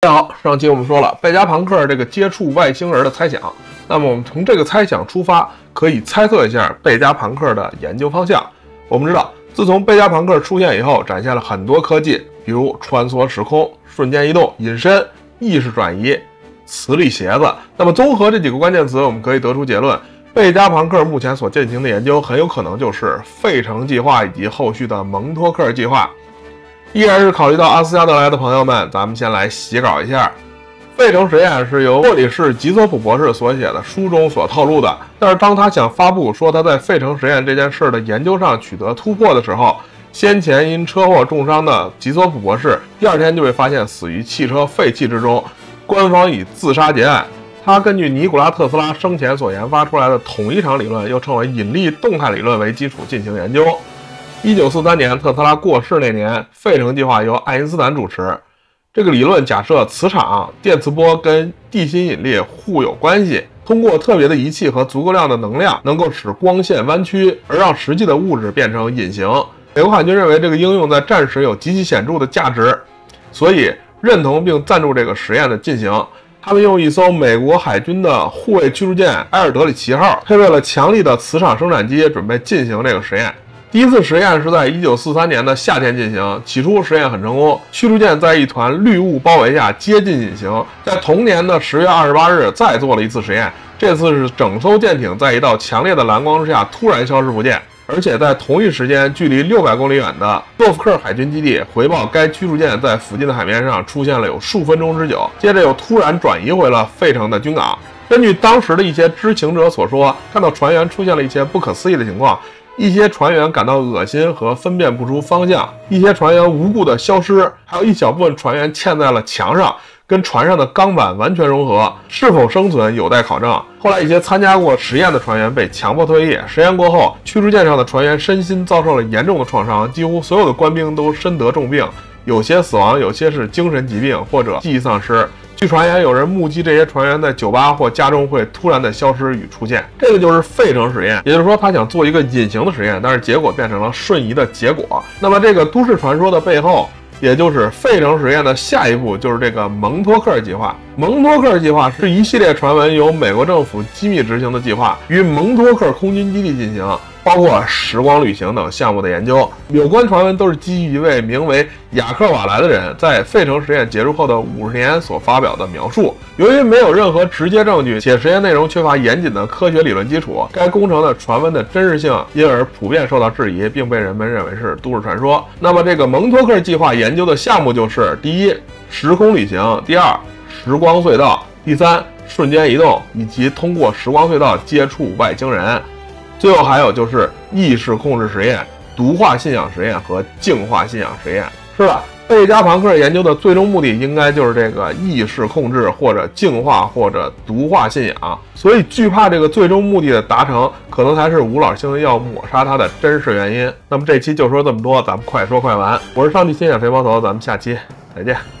大家好，上期我们说了贝加庞克这个接触外星人的猜想，那么我们从这个猜想出发，可以猜测一下贝加庞克的研究方向。我们知道，自从贝加庞克出现以后，展现了很多科技，比如穿梭时空、瞬间移动、隐身、意识转移、磁力鞋子。那么综合这几个关键词，我们可以得出结论：贝加庞克目前所进行的研究，很有可能就是费城计划以及后续的蒙托克计划。依然是考虑到阿斯加德来的朋友们，咱们先来洗稿一下。费城实验是由莫里士·吉索普博士所写的书中所透露的。但是当他想发布说他在费城实验这件事的研究上取得突破的时候，先前因车祸重伤的吉索普博士第二天就被发现死于汽车废气之中，官方以自杀结案。他根据尼古拉·特斯拉生前所研发出来的统一场理论，又称为引力动态理论为基础进行研究。一九四三年，特斯拉过世那年，费城计划由爱因斯坦主持。这个理论假设磁场、电磁波跟地心引力互有关系，通过特别的仪器和足够量的能量，能够使光线弯曲，而让实际的物质变成隐形。美国海军认为这个应用在战时有极其显著的价值，所以认同并赞助这个实验的进行。他们用一艘美国海军的护卫驱逐舰“埃尔德里奇号”，配备了强力的磁场生产机，准备进行这个实验。第一次实验是在一九四三年的夏天进行，起初实验很成功，驱逐舰在一团绿雾包围下接近隐形。在同年的十月二十八日，再做了一次实验，这次是整艘舰艇在一道强烈的蓝光之下突然消失不见，而且在同一时间，距离六百公里远的诺福克海军基地回报，该驱逐舰在附近的海面上出现了有数分钟之久，接着又突然转移回了费城的军港。根据当时的一些知情者所说，看到船员出现了一些不可思议的情况。一些船员感到恶心和分辨不出方向，一些船员无故的消失，还有一小部分船员嵌在了墙上，跟船上的钢板完全融合，是否生存有待考证。后来，一些参加过实验的船员被强迫退役。实验过后，驱逐舰上的船员身心遭受了严重的创伤，几乎所有的官兵都身得重病，有些死亡，有些是精神疾病或者记忆丧失。据传言，有人目击这些船员在酒吧或家中会突然的消失与出现，这个就是费城实验。也就是说，他想做一个隐形的实验，但是结果变成了瞬移的结果。那么，这个都市传说的背后，也就是费城实验的下一步，就是这个蒙托克计划。蒙托克计划是一系列传闻由美国政府机密执行的计划，与蒙托克空军基地进行。包括时光旅行等项目的研究，有关传闻都是基于一位名为雅克瓦莱的人在费城实验结束后的五十年所发表的描述。由于没有任何直接证据，且实验内容缺乏严谨的科学理论基础，该工程的传闻的真实性因而普遍受到质疑，并被人们认为是都市传说。那么，这个蒙托克计划研究的项目就是：第一，时空旅行；第二，时光隧道；第三，瞬间移动，以及通过时光隧道接触外星人。最后还有就是意识控制实验、毒化信仰实验和净化信仰实验。是的，贝加庞克研究的最终目的应该就是这个意识控制或者净化或者毒化信仰。所以惧怕这个最终目的的达成，可能才是吴老星要抹杀他的真实原因。那么这期就说这么多，咱们快说快完。我是上帝心眼肥猫头，咱们下期再见。